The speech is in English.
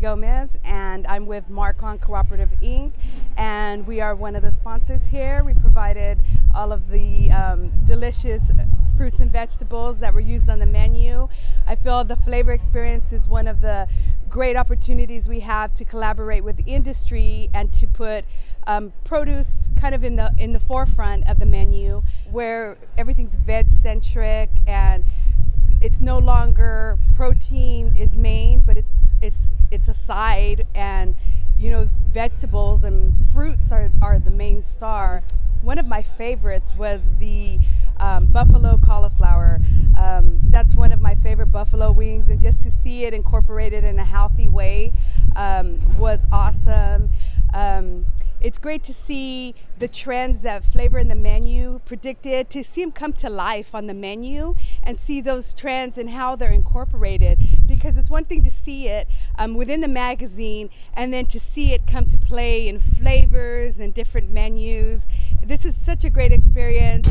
Gomez, and I'm with Markon Cooperative Inc. And we are one of the sponsors here. We provided all of the um, delicious fruits and vegetables that were used on the menu. I feel the flavor experience is one of the great opportunities we have to collaborate with industry and to put um, produce kind of in the in the forefront of the menu, where everything's veg centric and it's no longer protein is main, and you know vegetables and fruits are are the main star. One of my favorites was the um, buffalo cauliflower. Um, that's one of my favorite buffalo wings, and just to see it incorporated in a healthy way um, was awesome. It's great to see the trends that flavor in the menu predicted, to see them come to life on the menu and see those trends and how they're incorporated. Because it's one thing to see it um, within the magazine and then to see it come to play in flavors and different menus. This is such a great experience.